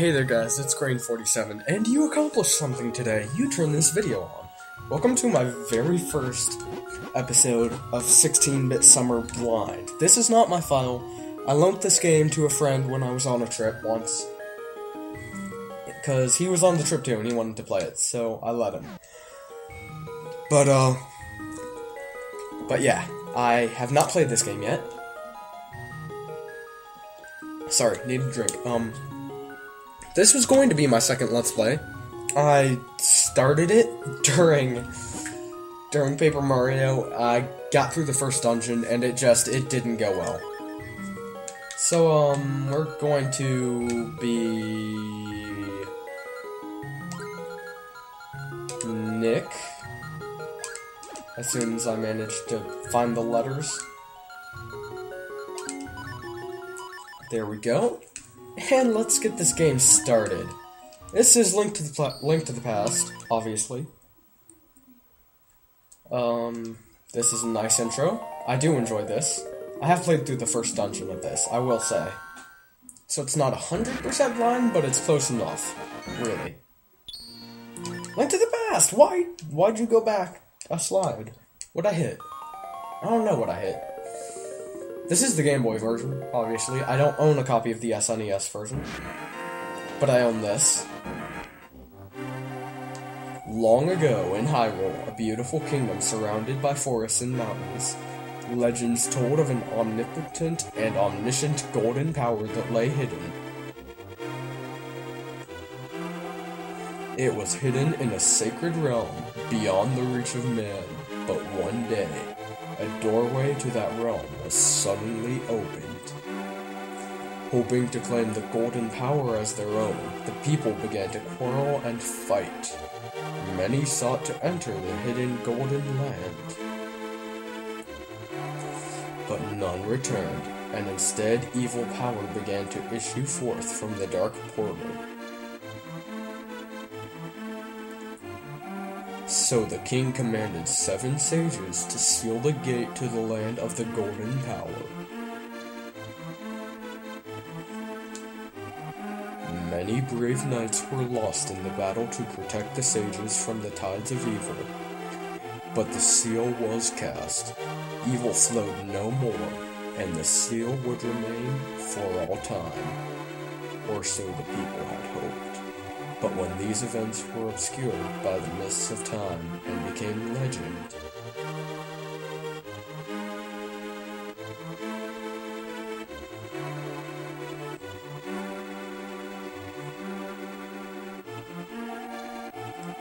Hey there guys, it's Green47, and you accomplished something today. You turned this video on. Welcome to my very first episode of 16-Bit Summer Blind. This is not my file. I loaned this game to a friend when I was on a trip once. Because he was on the trip too and he wanted to play it, so I let him. But, uh... But yeah, I have not played this game yet. Sorry, need a drink. Um, this was going to be my second Let's Play. I started it during during Paper Mario. I got through the first dungeon and it just it didn't go well. So um we're going to be Nick as soon as I manage to find the letters. There we go. And let's get this game started. This is Link to the Link to the Past, obviously. Um, this is a nice intro. I do enjoy this. I have played through the first dungeon of this, I will say. So it's not 100% blind, but it's close enough. Really. Link to the Past! Why? Why'd you go back a slide? What'd I hit? I don't know what I hit. This is the Game Boy version, obviously. I don't own a copy of the SNES version. But I own this. Long ago in Hyrule, a beautiful kingdom surrounded by forests and mountains, legends told of an omnipotent and omniscient golden power that lay hidden. It was hidden in a sacred realm beyond the reach of man, but one day, a doorway to that realm was suddenly opened. Hoping to claim the golden power as their own, the people began to quarrel and fight. Many sought to enter the hidden golden land. But none returned, and instead evil power began to issue forth from the dark portal. So the king commanded seven sages to seal the gate to the land of the golden power. Many brave knights were lost in the battle to protect the sages from the tides of evil. But the seal was cast. Evil flowed no more, and the seal would remain for all time. Or so the people had hoped. But when these events were obscured by the mists of time and became legend,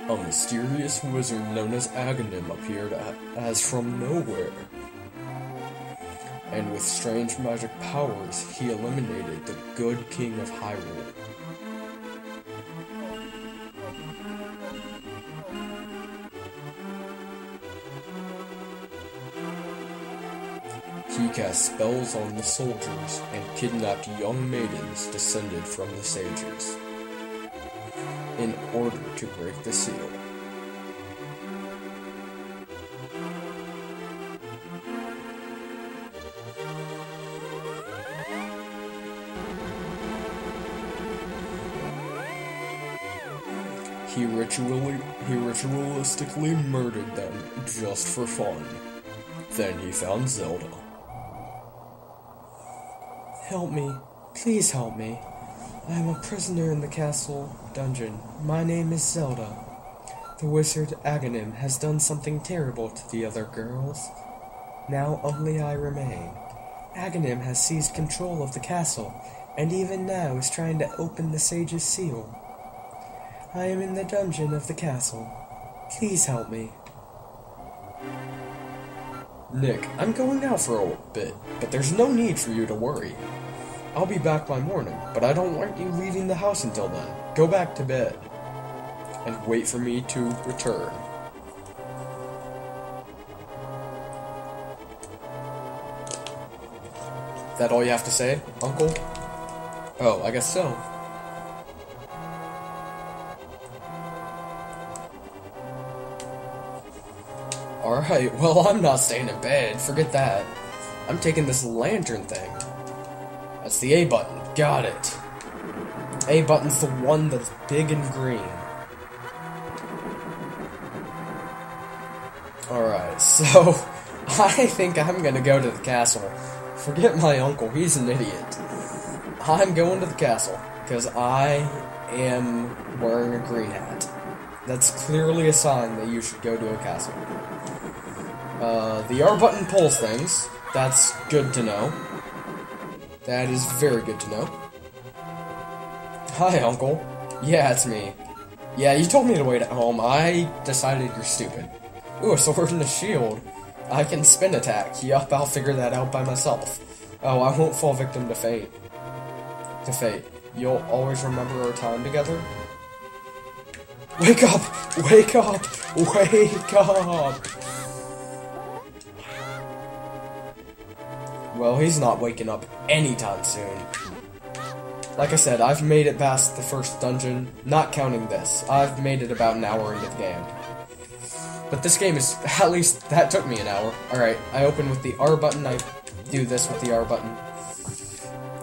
A mysterious wizard known as Aghanim appeared as from nowhere. And with strange magic powers, he eliminated the good king of Hyrule. Cast spells on the soldiers and kidnapped young maidens descended from the sages in order to break the seal. He ritually he ritualistically murdered them just for fun. Then he found Zelda. Help me. Please help me. I am a prisoner in the castle dungeon. My name is Zelda. The wizard Aghanim has done something terrible to the other girls. Now only I remain. Aghanim has seized control of the castle, and even now is trying to open the sage's seal. I am in the dungeon of the castle. Please help me. Nick, I'm going out for a bit, but there's no need for you to worry. I'll be back by morning, but I don't want you leaving the house until then. Go back to bed. And wait for me to return. That all you have to say, Uncle? Oh, I guess so. Alright, well, I'm not staying in bed. Forget that. I'm taking this lantern thing. That's the A button. Got it. A button's the one that's big and green. Alright, so I think I'm gonna go to the castle. Forget my uncle, he's an idiot. I'm going to the castle, because I am wearing a green hat. That's clearly a sign that you should go to a castle. Uh, the R button pulls things. That's good to know. That is very good to know. Hi, Uncle. Yeah, it's me. Yeah, you told me to wait at home. I decided you're stupid. Ooh, a sword and a shield. I can spin attack. Yup, I'll figure that out by myself. Oh, I won't fall victim to fate. To fate. You'll always remember our time together? Wake up! Wake up! Wake up! Well, he's not waking up anytime soon. Like I said, I've made it past the first dungeon, not counting this. I've made it about an hour into the game. But this game is, at least, that took me an hour. Alright, I open with the R button, I do this with the R button.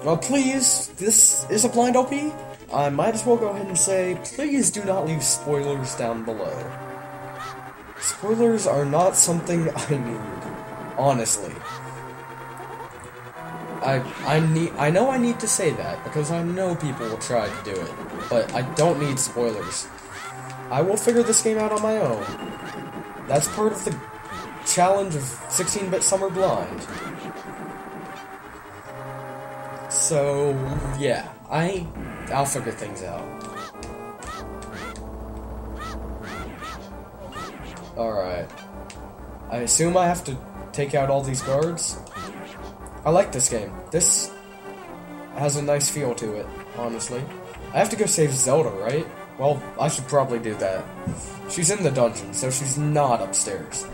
Well, please, this is a blind OP. I might as well go ahead and say, please do not leave spoilers down below. Spoilers are not something I need, honestly. I I need I know I need to say that because I know people will try to do it, but I don't need spoilers. I will figure this game out on my own. That's part of the challenge of 16-bit Summer Blind. So yeah, I I'll figure things out. Alright. I assume I have to take out all these guards? I like this game. This has a nice feel to it, honestly. I have to go save Zelda, right? Well, I should probably do that. She's in the dungeon, so she's not upstairs.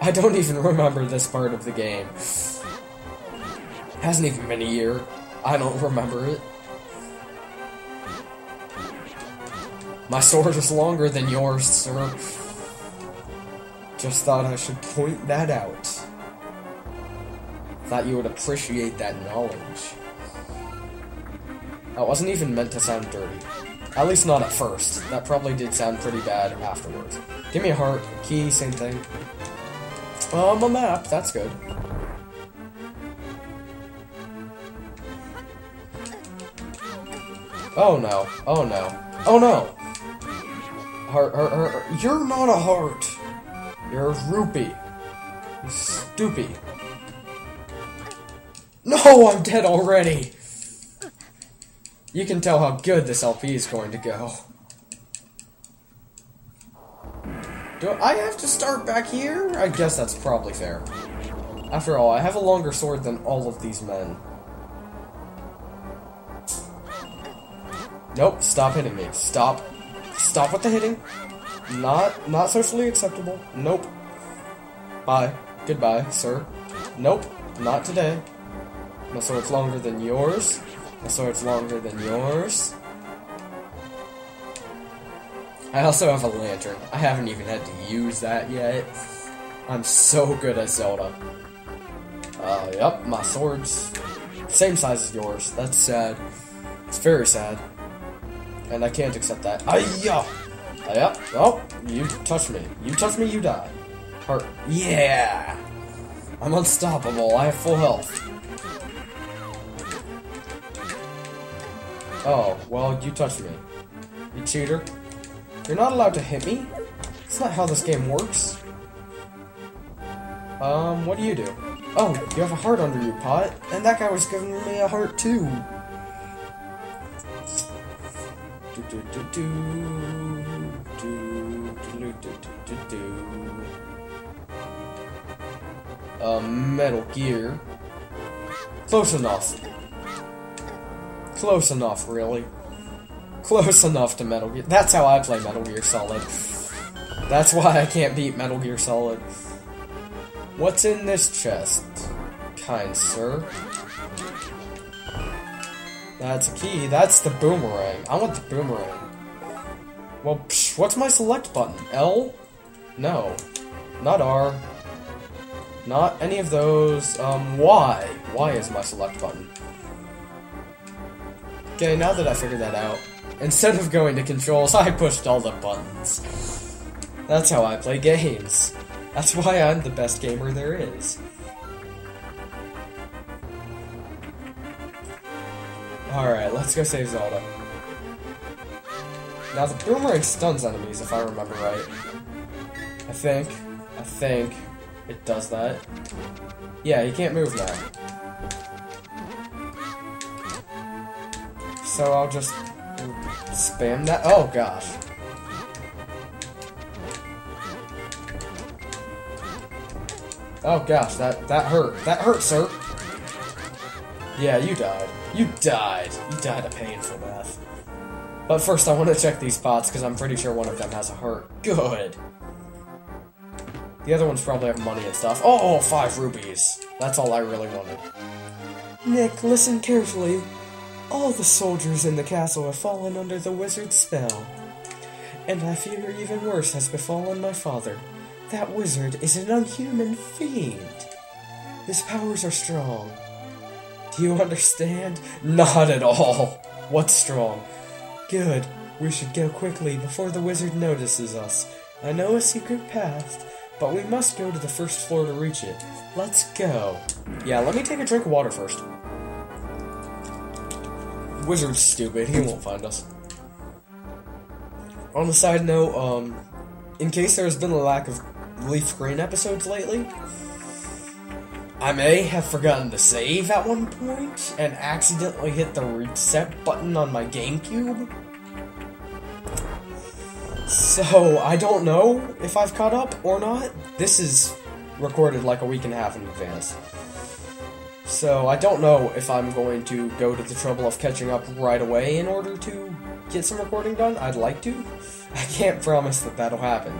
I don't even remember this part of the game. Hasn't even been a year. I don't remember it. My sword is longer than yours, sir. Just thought I should point that out. Thought you would appreciate that knowledge. That wasn't even meant to sound dirty. At least not at first. That probably did sound pretty bad afterwards. Give me a heart, key, same thing. Um, a map, that's good. Oh no, oh no, oh no! Heart, heart, heart, you're not a heart! You're a rupee. You No, I'm dead already! You can tell how good this LP is going to go. Do I have to start back here? I guess that's probably fair. After all, I have a longer sword than all of these men. Nope, stop hitting me. Stop. Stop with the hitting. Not, not socially acceptable. Nope. Bye. Goodbye, sir. Nope, not today. My sword's longer than yours. My sword's longer than yours. I also have a lantern. I haven't even had to use that yet. I'm so good at Zelda. Uh, yep, my sword's same size as yours. That's sad. It's very sad. And I can't accept that. Ayah! Yep. Oh, you touch me. You touch me, you die. Heart. Yeah! I'm unstoppable. I have full health. Oh, well, you touched me. You cheater. You're not allowed to hit me. That's not how this game works. Um, what do you do? Oh, you have a heart under your pot, and that guy was giving me a heart too. Do, do, do, uh, Metal Gear. Close enough. Close enough, really. Close enough to Metal Gear. That's how I play Metal Gear Solid. That's why I can't beat Metal Gear Solid. What's in this chest, kind sir? That's a key. That's the boomerang. I want the boomerang. Well, psh, what's my select button? L? No. Not R. Not any of those. Um, Y. Y is my select button. Okay, now that I figured that out, instead of going to controls, I pushed all the buttons. That's how I play games. That's why I'm the best gamer there is. Alright, let's go save Zelda. Now the boomerang stuns enemies, if I remember right. I think. I think it does that. Yeah, he can't move now. So I'll just spam that. Oh gosh. Oh gosh, that that hurt. That hurt, sir. Yeah, you died. You died. You died a painful death. But first, I want to check these pots because I'm pretty sure one of them has a hurt. Good. The other ones probably have money and stuff. Oh, five rupees. That's all I really wanted. Nick, listen carefully. All the soldiers in the castle have fallen under the wizard's spell. And I fear even worse has befallen my father. That wizard is an unhuman fiend. His powers are strong. Do you understand? Not at all. What's strong? Good. We should go quickly before the wizard notices us. I know a secret path, but we must go to the first floor to reach it. Let's go. Yeah, let me take a drink of water first. Wizard's stupid. He won't find us. On a side note, um, in case there's been a lack of Leaf Green episodes lately, I may have forgotten to save at one point and accidentally hit the reset button on my GameCube. So, I don't know if I've caught up or not. This is recorded like a week and a half in advance. So I don't know if I'm going to go to the trouble of catching up right away in order to get some recording done. I'd like to. I can't promise that that'll happen.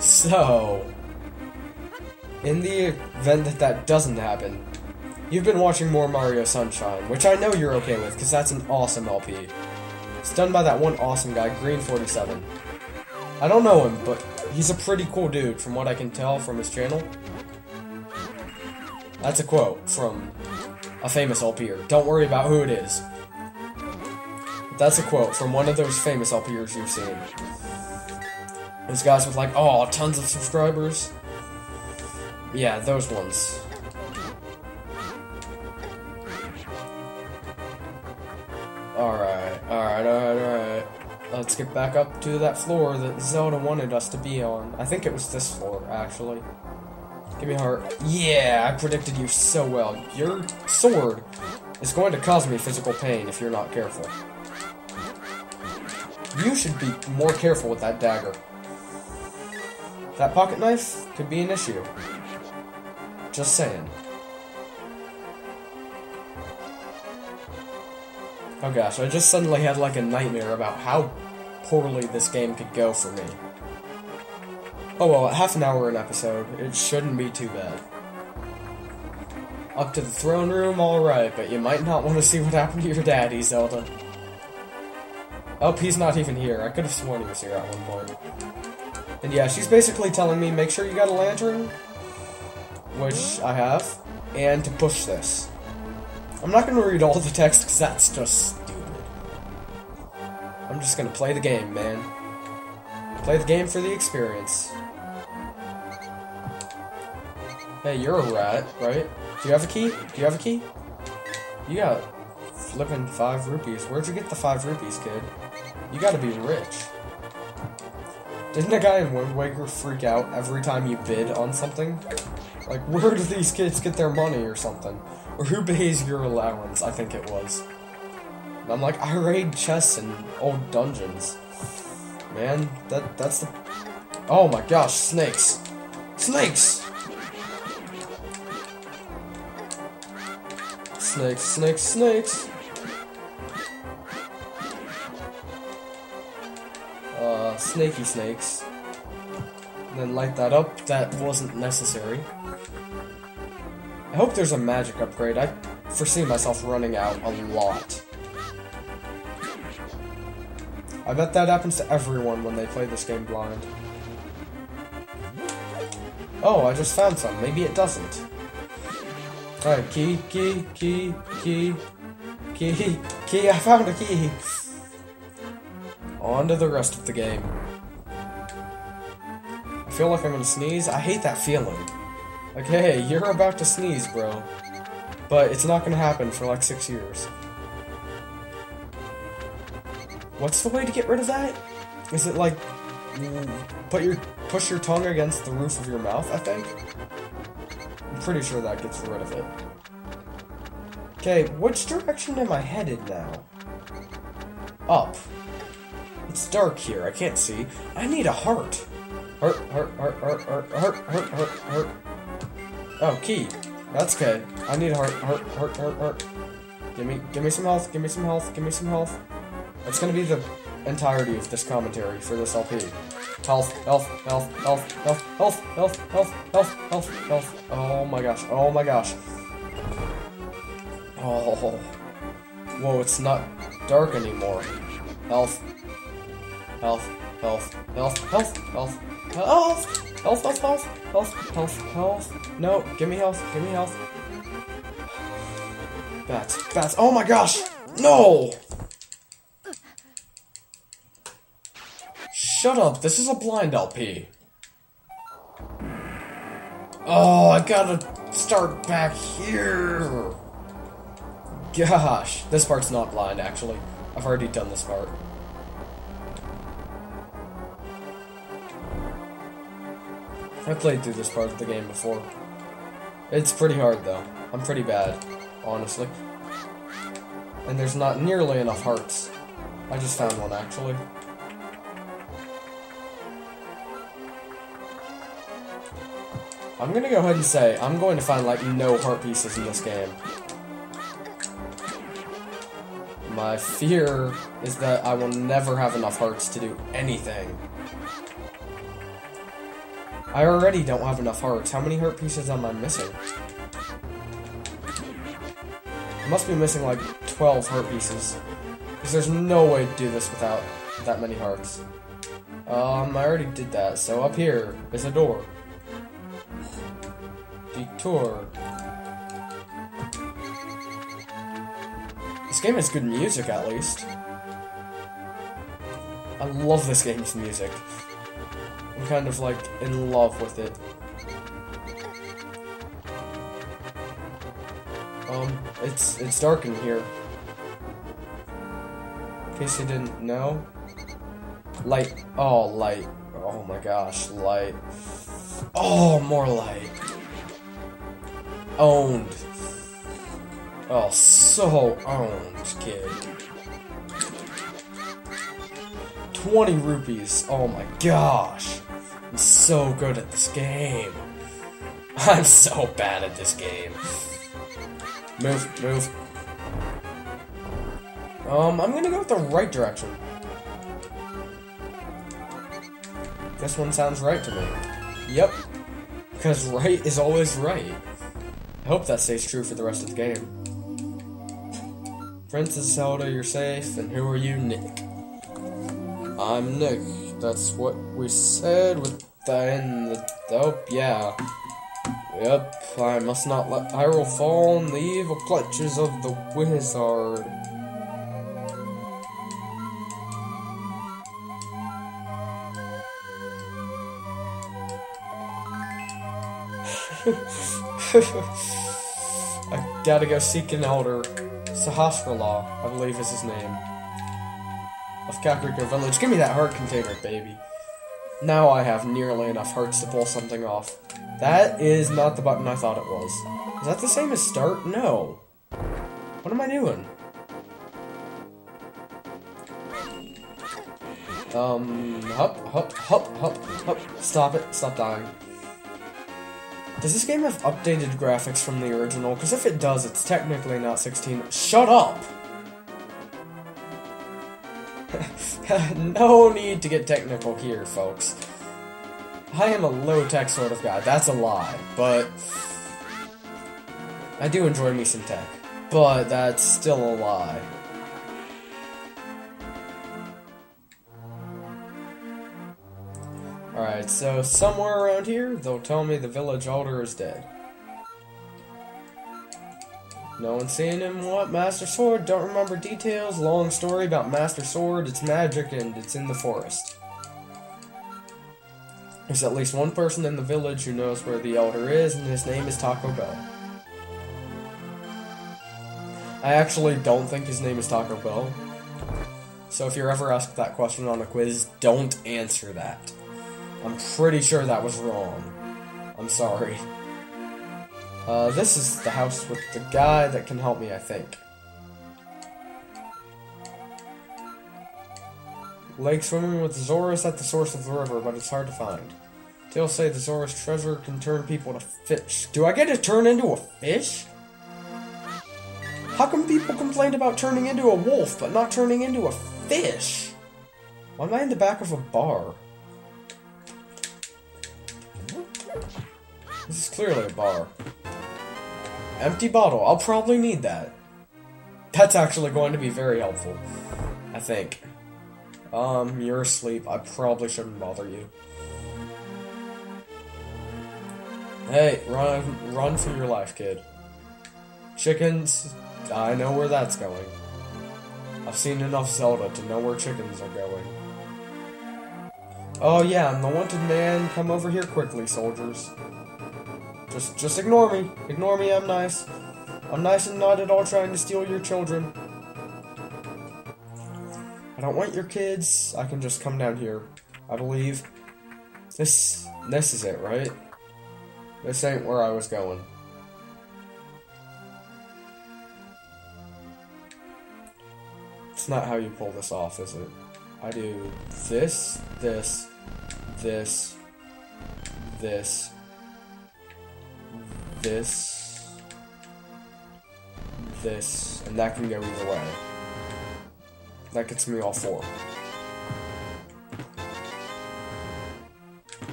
So, in the event that that doesn't happen, you've been watching more Mario Sunshine, which I know you're okay with, because that's an awesome LP. It's done by that one awesome guy, Green47. I don't know him, but he's a pretty cool dude from what I can tell from his channel. That's a quote from a famous LPer. Don't worry about who it is. That's a quote from one of those famous LPers you've seen. Those guys with like, oh, tons of subscribers. Yeah, those ones. Alright, alright, alright, alright. Let's get back up to that floor that Zelda wanted us to be on. I think it was this floor, actually. Give me heart. Yeah, I predicted you so well. Your sword is going to cause me physical pain if you're not careful. You should be more careful with that dagger. That pocket knife could be an issue. Just saying. Oh gosh, I just suddenly had like a nightmare about how poorly this game could go for me. Oh well, half an hour an episode. It shouldn't be too bad. Up to the throne room, alright, but you might not want to see what happened to your daddy, Zelda. Oh, he's not even here. I could have sworn he was here at one point. And yeah, she's basically telling me, make sure you got a lantern, which I have, and to push this. I'm not going to read all the text, because that's just stupid. I'm just going to play the game, man. Play the game for the experience. Hey, you're a rat, right? Do you have a key? Do you have a key? You got flipping five rupees. Where'd you get the five rupees, kid? You gotta be rich. Didn't a guy in Wind Waker freak out every time you bid on something? Like, where do these kids get their money or something? Or who pays your allowance, I think it was. And I'm like, I raid chests in old dungeons. Man, that that's the... Oh my gosh, snakes! Snakes! Snakes, snakes, snakes. Uh, snaky snakes. And then light that up. That wasn't necessary. I hope there's a magic upgrade. I foresee myself running out a lot. I bet that happens to everyone when they play this game blind. Oh, I just found some. Maybe it doesn't. Alright, key, key, key, key. Key, key, I found a key. On to the rest of the game. I feel like I'm gonna sneeze. I hate that feeling. Like, hey, you're about to sneeze, bro. But it's not gonna happen for like six years. What's the way to get rid of that? Is it like put your push your tongue against the roof of your mouth, I think? Pretty sure that gets rid of it. Okay, which direction am I headed now? Up. It's dark here, I can't see. I need a heart. Heart, heart, heart, heart, heart, heart, heart, heart, heart. Oh, key. That's good. I need a heart, heart, heart, heart, heart. Give me, give me some health, give me some health, give me some health. That's gonna be the entirety of this commentary for this LP. Health, health, health, health, health, health, health, health, health, health, health. Oh my gosh, oh my gosh. Oh. Whoa, it's not dark anymore. Health. Health, health, health, health, health, health, health, health, health, health, health, health. No, give me health, give me health. Bats, bats, oh my gosh! No! Shut up, this is a blind LP. Oh, I gotta start back here. Gosh, this part's not blind, actually. I've already done this part. I played through this part of the game before. It's pretty hard, though. I'm pretty bad, honestly. And there's not nearly enough hearts. I just found one, actually. I'm gonna go ahead and say, I'm going to find, like, no heart pieces in this game. My fear is that I will never have enough hearts to do anything. I already don't have enough hearts. How many heart pieces am I missing? I must be missing like 12 heart pieces. Because there's no way to do this without that many hearts. Um, I already did that, so up here is a door. Detour. This game has good music, at least. I love this game's music. I'm kind of, like, in love with it. Um, it's, it's dark in here. In case you didn't know. Light. Oh, light. Oh my gosh, light. Oh, more light. Owned. Oh, so owned, kid. 20 rupees. Oh my gosh. I'm so good at this game. I'm so bad at this game. Move, move. Um, I'm gonna go with the right direction. This one sounds right to me. Yep. Because right is always right. I hope that stays true for the rest of the game. Princess Zelda, you're safe, and who are you, Nick? I'm Nick. That's what we said with the in the oh yeah. Yep, I must not let Hyrule fall in the evil clutches of the wizard. I gotta go seek an elder. Sahasrahla, I believe is his name. Of Kakariko Village. Give me that heart container, baby. Now I have nearly enough hearts to pull something off. That is not the button I thought it was. Is that the same as start? No. What am I doing? Um, hop, hop, hop, hop, hop. Stop it. Stop dying. Does this game have updated graphics from the original? Because if it does, it's technically not 16. Shut up! no need to get technical here, folks. I am a low-tech sort of guy. That's a lie, but... I do enjoy me some tech. But that's still a lie. Alright, so somewhere around here, they'll tell me the village elder is dead. No one's seen him. What? Master Sword? Don't remember details. Long story about Master Sword. It's magic and it's in the forest. There's at least one person in the village who knows where the Elder is, and his name is Taco Bell. I actually don't think his name is Taco Bell. So if you're ever asked that question on a quiz, don't answer that. I'm pretty sure that was wrong. I'm sorry. Uh, this is the house with the guy that can help me, I think. Lake swimming with Zoras at the source of the river, but it's hard to find. Tales say the Zoras treasure can turn people to fish. Do I get to turn into a fish? How come people complain about turning into a wolf, but not turning into a fish? Why am I in the back of a bar? Clearly a bar. Empty bottle. I'll probably need that. That's actually going to be very helpful. I think. Um, you're asleep. I probably shouldn't bother you. Hey, run, run for your life, kid. Chickens, I know where that's going. I've seen enough Zelda to know where chickens are going. Oh yeah, I'm the wanted man. Come over here quickly, soldiers. Just, just ignore me. Ignore me, I'm nice. I'm nice and not at all trying to steal your children. I don't want your kids. I can just come down here. I believe. This, this is it, right? This ain't where I was going. It's not how you pull this off, is it? I do this, this, this, this, this, this, and that can go either way. That gets me all four.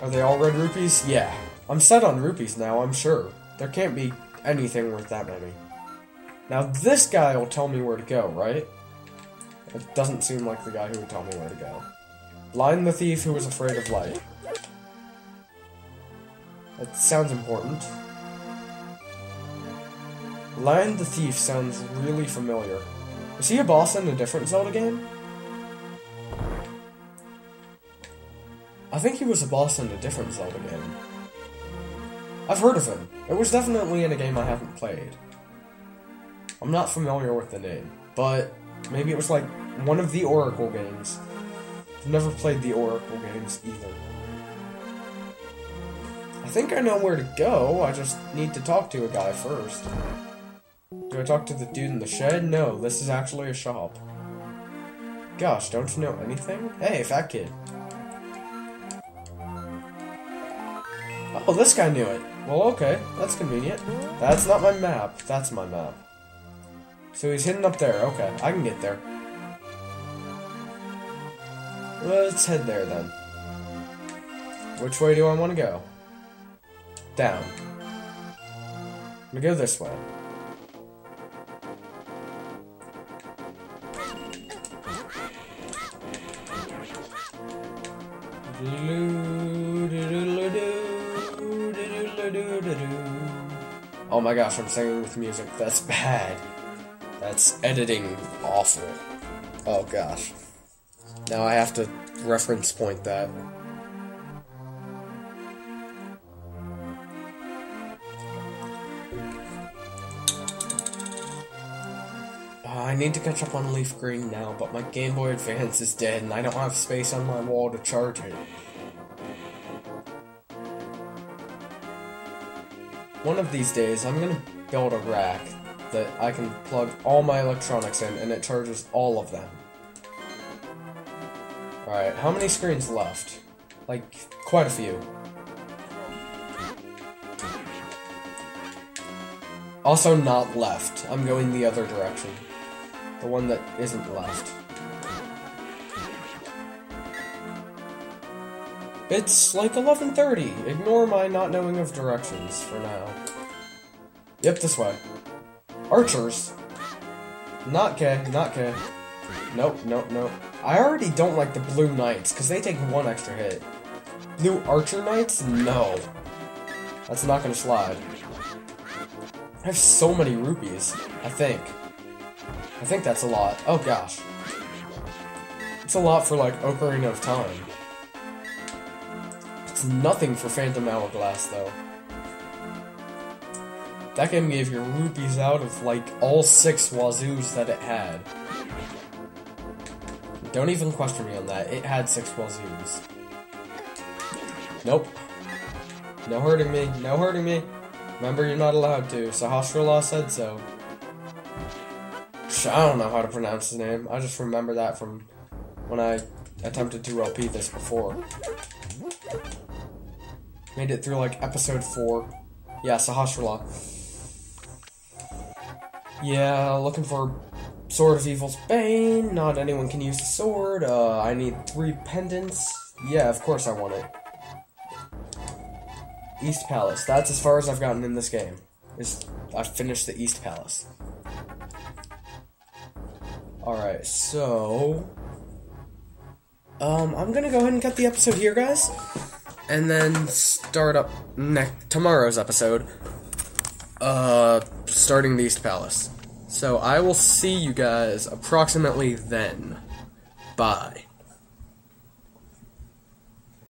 Are they all red rupees? Yeah. I'm set on rupees now, I'm sure. There can't be anything worth that many. Now this guy will tell me where to go, right? It doesn't seem like the guy who would tell me where to go. Blind the thief who was afraid of light. That sounds important. Blind the Thief sounds really familiar. Is he a boss in a different Zelda game? I think he was a boss in a different Zelda game. I've heard of him. It was definitely in a game I haven't played. I'm not familiar with the name, but maybe it was like one of the Oracle games. I've never played the Oracle games either. I think I know where to go, I just need to talk to a guy first. Do I talk to the dude in the shed? No, this is actually a shop. Gosh, don't you know anything? Hey, fat kid. Oh, this guy knew it. Well, okay, that's convenient. That's not my map, that's my map. So he's hidden up there, okay, I can get there. Let's head there then. Which way do I want to go? Down. I'm gonna go this way. Oh my gosh, I'm singing with music. That's bad. That's editing awful. Oh gosh. Now I have to reference point that. Uh, I need to catch up on Leaf Green now, but my Game Boy Advance is dead and I don't have space on my wall to charge it. One of these days, I'm gonna build a rack that I can plug all my electronics in and it charges all of them. Alright, how many screens left? Like, quite a few. Also not left. I'm going the other direction. The one that isn't left. It's like 11.30. Ignore my not knowing of directions for now. Yep, this way. Archers. Not K, not K. Nope, nope, nope. I already don't like the blue knights, because they take one extra hit. Blue archer knights? No. That's not gonna slide. I have so many rupees. I think. I think that's a lot. Oh gosh. It's a lot for like Ocarina of Time. It's nothing for Phantom Hourglass though. That game gave you rupees out of like all six wazoos that it had. Don't even question me on that. It had six wazoos. Nope. No hurting me. No hurting me. Remember, you're not allowed to. Sahasrahla said so. I don't know how to pronounce his name. I just remember that from when I attempted to repeat this before. Made it through like episode 4. Yeah, Sahasrahla. Yeah, looking for Sword of Evil's Bane. Not anyone can use the sword. Uh, I need three pendants. Yeah, of course I want it. East Palace. That's as far as I've gotten in this game. Is I finished the East Palace. Alright, so um I'm gonna go ahead and cut the episode here, guys. And then start up next tomorrow's episode. Uh starting the East Palace. So I will see you guys approximately then. Bye.